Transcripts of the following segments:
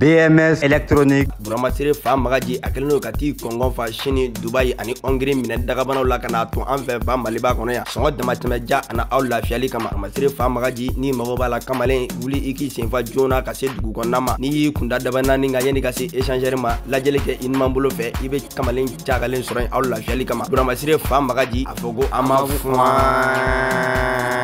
bms électronique. Buramasire fa magaji a kɛlen do ka t'i kɔngɔn fa sini dubayi ani ɔngiri minɛ dagabanaw la ka n'a tun an fɛ fa maliba kɔnɔ yan. Sɔngɔ damatɛmɛ ja ana aw lafiyali kama. Buramasire fa magaji ni mago b'a la kamalen wuli i k'i senfa joona ka se dugu kɔnɔna ma. N'i y'i kunda daba naani kan yani ka se échangeur ma lajɛli kɛ i numan bolo fɛ i be kamalen cagalen sɔrɔ yen aw lafiyali kama. Buramasire fa magaji a fɔ ko an ma fuwan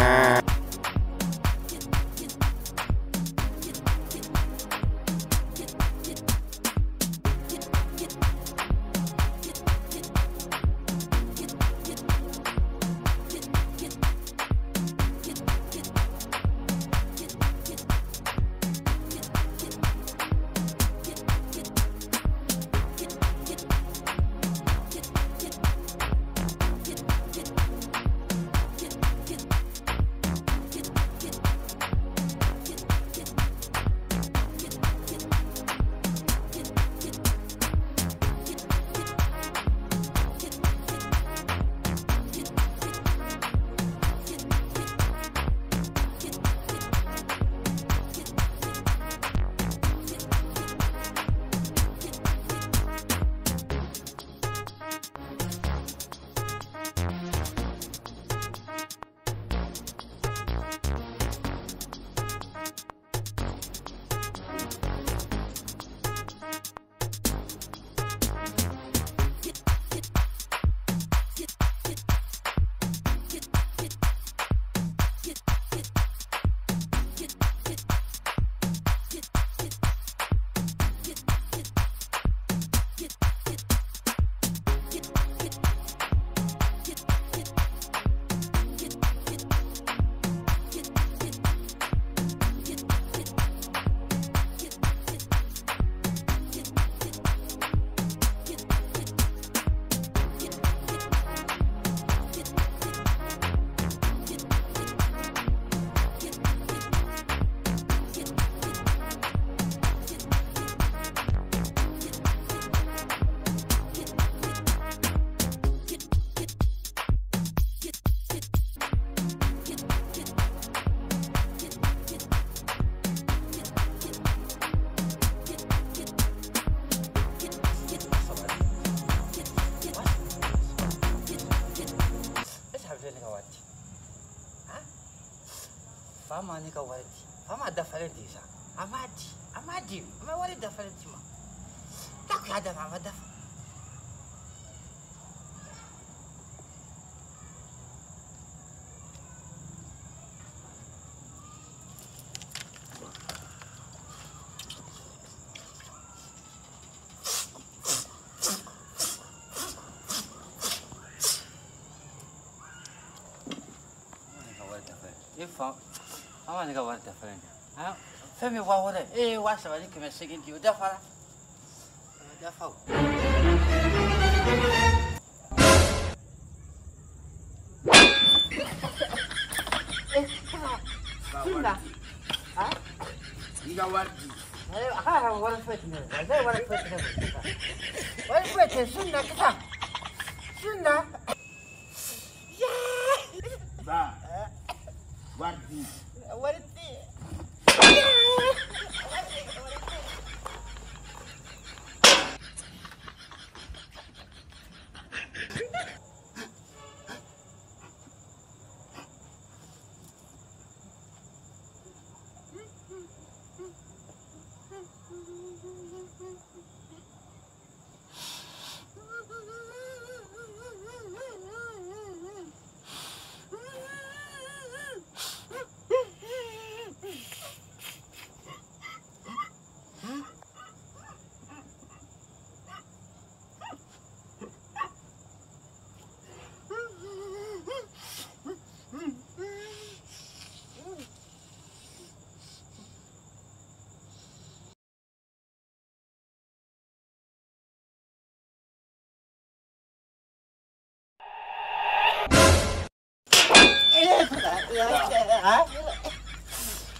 fama ni ka wari di fama dafalen di sa. A ma di a ma di a ma. Wari ma ta ku ya dafa a ma dafa. Fa fama ni ka wari dafalen di fɛn min waa wɔɔrɔ e ye waa saba ni kɛmɛ seegin di o dafara o dafa o Sunna. Ah? i ka wari di. A ka ka wari foyi tɛ ne la ne wari foyi tɛ ne bolo wari foyi tɛ sunna kita sunna ba. Wari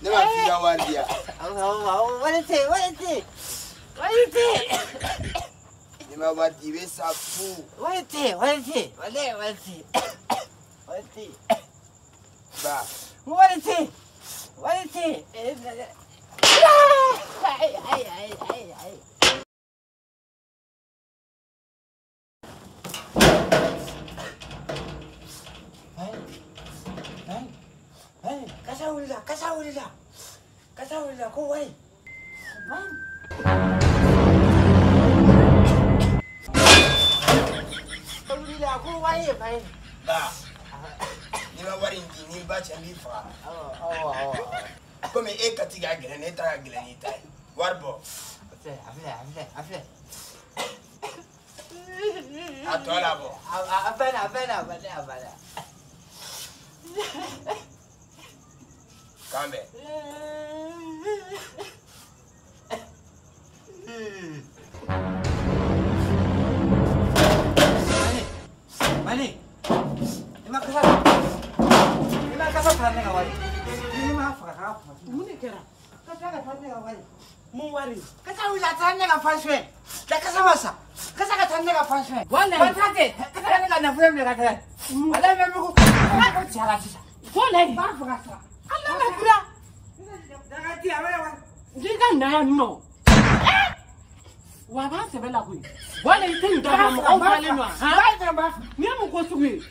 ne b'a f'i ka wari di yan wari tɛ wari tɛ wari tɛ n'i ma wari di i bɛ sa fu wari tɛ wari tɛ wari wari tɛ wari tɛ ba wari tɛ wari tɛ Khassa Cái sao Dali! Ima kasa. Ima kasa thanne ga wari. Ima hafa hafa. Mune kera. Kasa ga thanne ga wari. Mun wari. Kasa wila thanne ga fanswe. Da kasa masa. Kasa ga thanne ga fanswe. Wallahi. Ban tate. Kasa ga na fulem ga tare. Ala me muku. Ka ko ci ala ci. Wallahi. Ba fuka sa. Allah me kula. Daga ti amara wa. Jiga na no. wa b'a sɛbɛ la koyi? Wala i tɛ nin dabila mɔgɔw falen don a n'i ye mun ko sugu ye.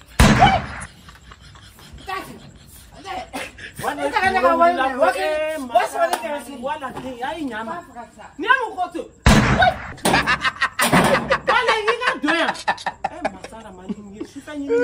wala den a y'i ɲa ma n'i ye mun ko to. wala i ka don yan. ɛ masala ma ɲini sufɛ ɲini.